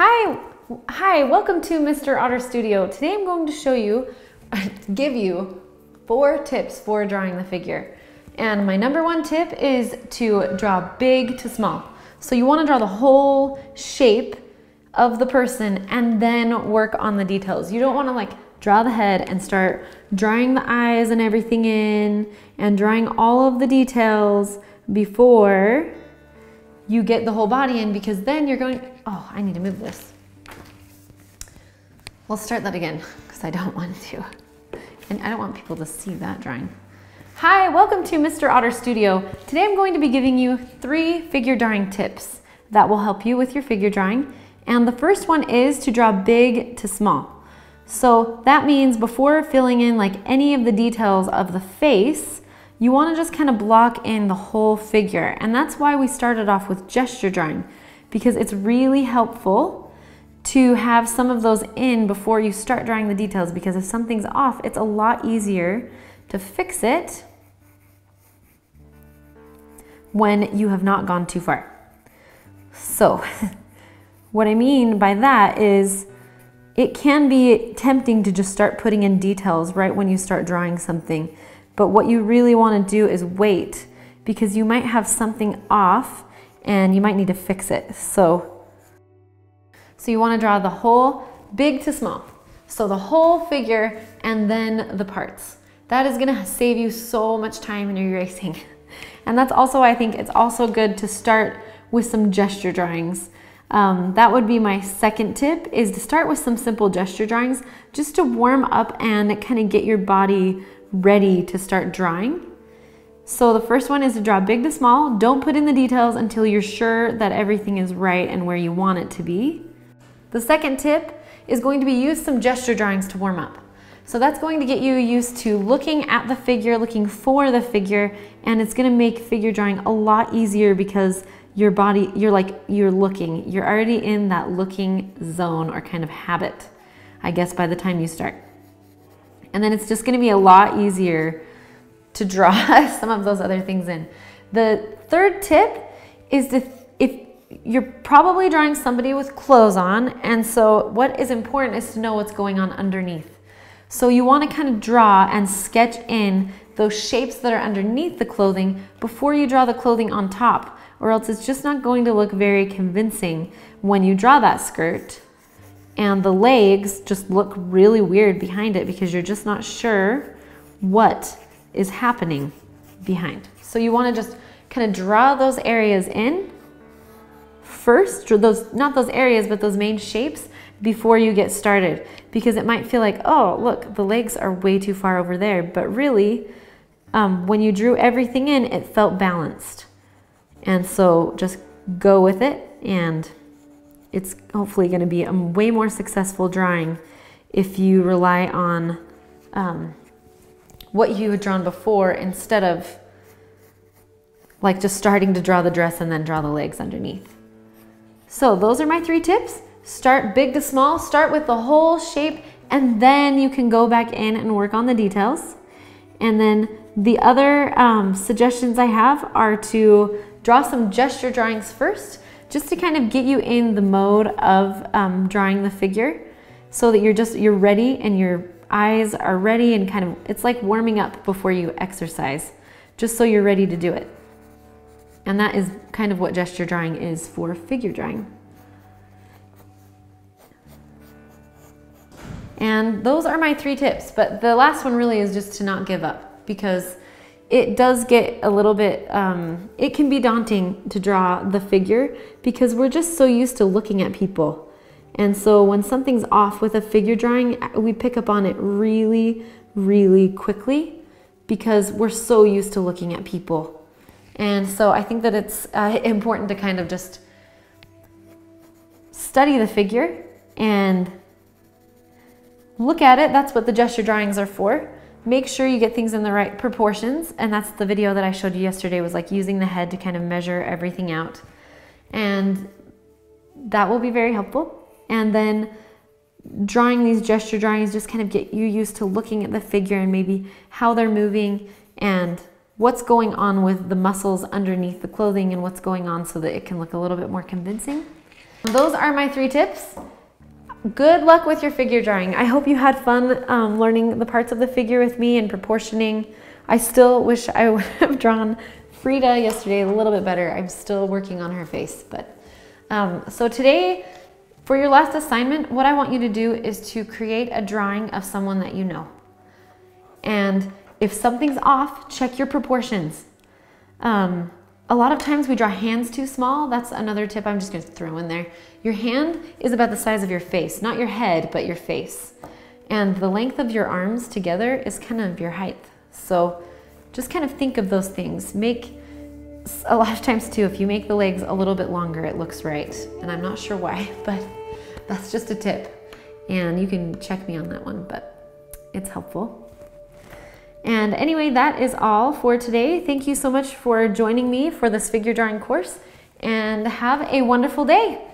Hi, hi, welcome to Mr. Otter Studio. Today I'm going to show you, give you four tips for drawing the figure. And my number one tip is to draw big to small. So you wanna draw the whole shape of the person and then work on the details. You don't wanna like draw the head and start drawing the eyes and everything in and drawing all of the details before you get the whole body in because then you're going, oh, I need to move this. We'll start that again because I don't want to. And I don't want people to see that drawing. Hi, welcome to Mr. Otter Studio. Today I'm going to be giving you three figure drawing tips that will help you with your figure drawing. And the first one is to draw big to small. So that means before filling in like any of the details of the face, you want to just kind of block in the whole figure. And that's why we started off with gesture drawing because it's really helpful to have some of those in before you start drawing the details because if something's off, it's a lot easier to fix it when you have not gone too far. So, what I mean by that is it can be tempting to just start putting in details right when you start drawing something. But what you really want to do is wait because you might have something off and you might need to fix it. So, so you want to draw the whole big to small. So the whole figure and then the parts. That is going to save you so much time in your erasing. And that's also I think it's also good to start with some gesture drawings. Um, that would be my second tip is to start with some simple gesture drawings just to warm up and kind of get your body ready to start drawing. So the first one is to draw big to small. Don't put in the details until you're sure that everything is right and where you want it to be. The second tip is going to be use some gesture drawings to warm up. So that's going to get you used to looking at the figure, looking for the figure, and it's gonna make figure drawing a lot easier because your body, you're like, you're looking. You're already in that looking zone or kind of habit, I guess, by the time you start. And then it's just gonna be a lot easier to draw some of those other things in. The third tip is to, if you're probably drawing somebody with clothes on, and so what is important is to know what's going on underneath. So you wanna kind of draw and sketch in those shapes that are underneath the clothing before you draw the clothing on top, or else it's just not going to look very convincing when you draw that skirt and the legs just look really weird behind it because you're just not sure what is happening behind. So you want to just kind of draw those areas in first, those not those areas, but those main shapes before you get started because it might feel like, oh, look, the legs are way too far over there. But really, um, when you drew everything in, it felt balanced. And so just go with it and it's hopefully going to be a way more successful drawing if you rely on um, what you had drawn before instead of like just starting to draw the dress and then draw the legs underneath. So those are my three tips. Start big to small, start with the whole shape, and then you can go back in and work on the details. And then the other um, suggestions I have are to draw some gesture drawings first just to kind of get you in the mode of um, drawing the figure so that you're just, you're ready and your eyes are ready and kind of, it's like warming up before you exercise, just so you're ready to do it. And that is kind of what gesture drawing is for figure drawing. And those are my three tips, but the last one really is just to not give up because it does get a little bit, um, it can be daunting to draw the figure because we're just so used to looking at people. And so when something's off with a figure drawing, we pick up on it really, really quickly because we're so used to looking at people. And so I think that it's uh, important to kind of just study the figure and look at it. That's what the gesture drawings are for. Make sure you get things in the right proportions. And that's the video that I showed you yesterday was like using the head to kind of measure everything out. And that will be very helpful. And then drawing these gesture drawings just kind of get you used to looking at the figure and maybe how they're moving and what's going on with the muscles underneath the clothing and what's going on so that it can look a little bit more convincing. Those are my three tips. Good luck with your figure drawing. I hope you had fun um, learning the parts of the figure with me and proportioning. I still wish I would have drawn Frida yesterday a little bit better. I'm still working on her face. But um, So today, for your last assignment, what I want you to do is to create a drawing of someone that you know. And if something's off, check your proportions. Um, a lot of times we draw hands too small. That's another tip I'm just gonna throw in there. Your hand is about the size of your face, not your head, but your face. And the length of your arms together is kind of your height. So just kind of think of those things. Make, a lot of times too, if you make the legs a little bit longer, it looks right. And I'm not sure why, but that's just a tip. And you can check me on that one, but it's helpful. And anyway, that is all for today. Thank you so much for joining me for this figure drawing course and have a wonderful day.